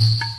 गोरी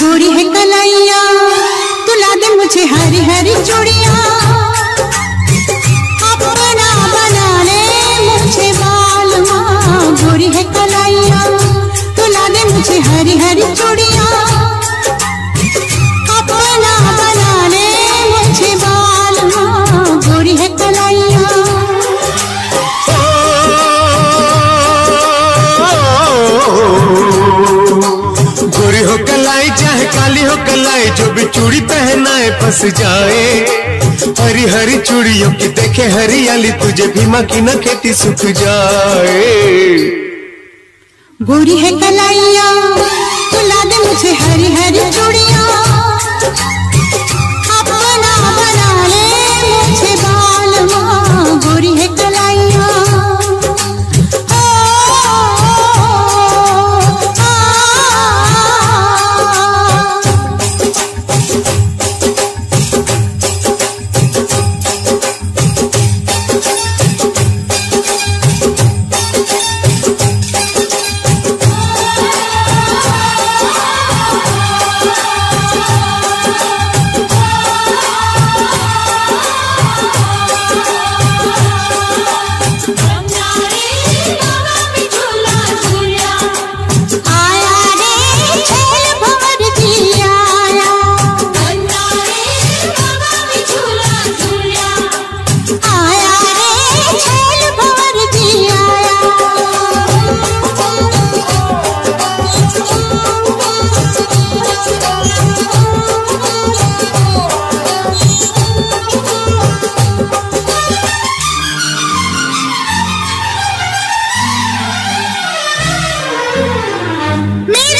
गोरी है कलाइया तू ला दे मुझे हरी हरी चूड़िया। अपना बना ले मुझे बाल माँ गोरी है कलाइया तुला ला दे मुझे हरी हरी चूड़िया। फंस जाए। हरी हरी चूड़ियों की देखे हरियाली, तुझे भीमा की न खेती सुख जाए। गोरी है कलाइया तो मुझे हरी हरी चूड़िया। मेरा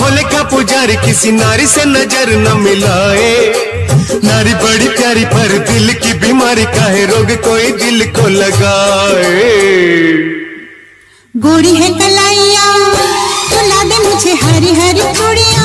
भोले का पुजारी किसी नारी से नज़र न मिलाए। नारी बड़ी प्यारी पर दिल की बीमारी का है रोग कोई दिल को लगाए। गोरी है कलाइया तो ला दे मुझे हरी हरी चूड़िया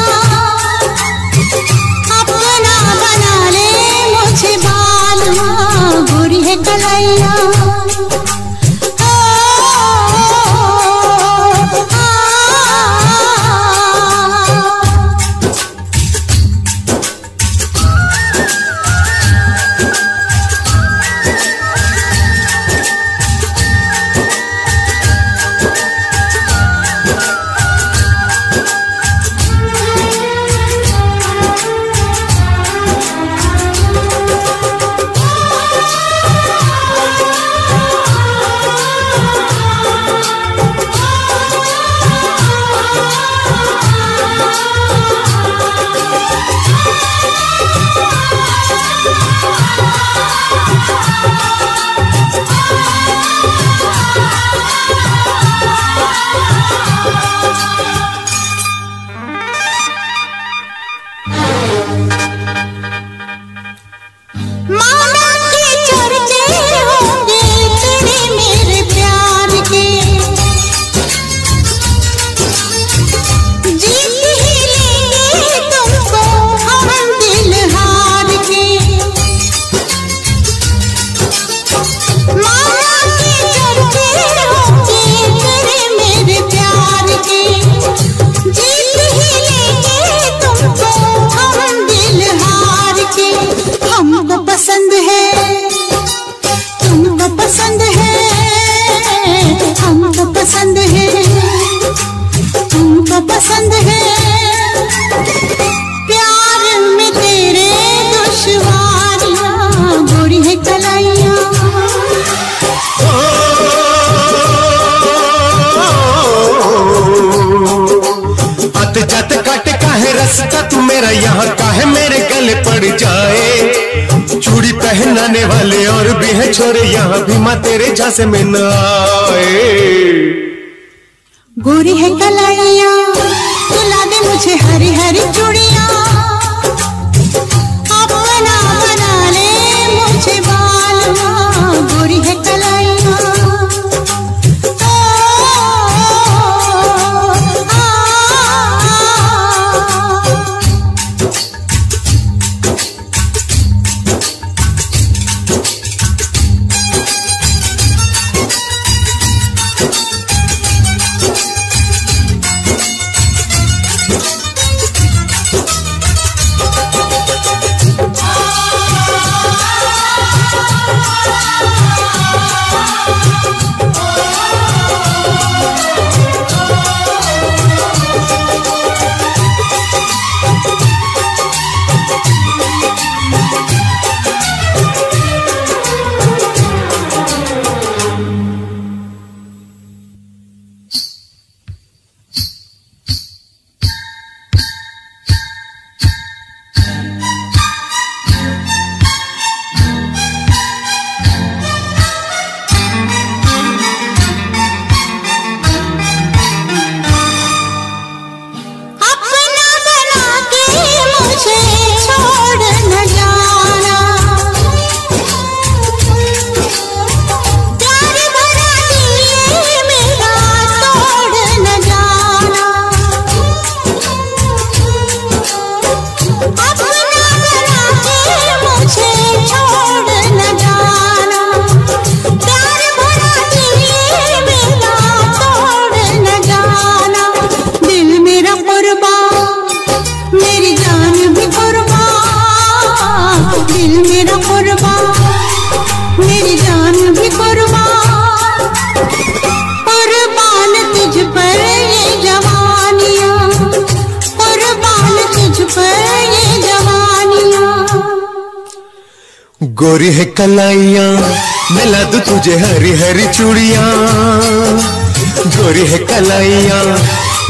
तेरा यहाँ है मेरे गले पड़ जाए? चूड़ी पहनाने वाले और भी है छोरे, यहाँ भी माँ तेरे झांसे में न आए। गोरी है कलाइया तुला दे मुझे हरी हरी चूड़िया गोरी है कलाइया मिला दू तुझे हरी हरी चूड़िया। गोरी है कलाइया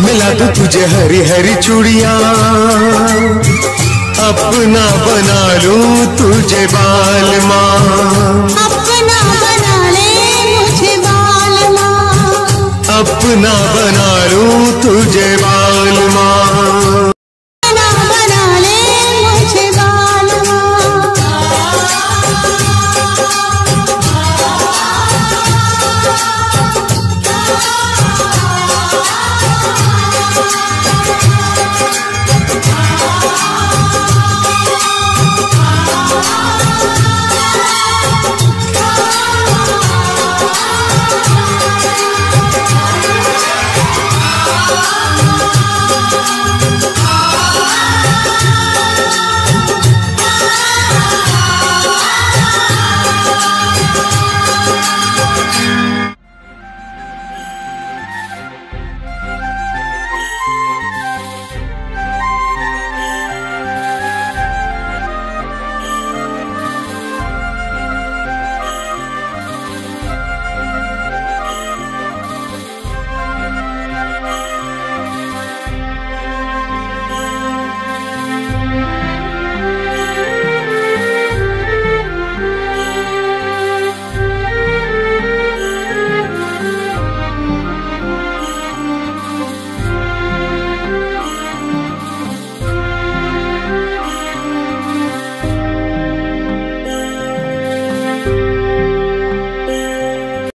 मिला दू तुझे हरी हरी चूड़िया। अपना बना लूँ तुझे बाल माँ। अपना बना ले मुझे बालमा अपना बना लूँ तुझे बाल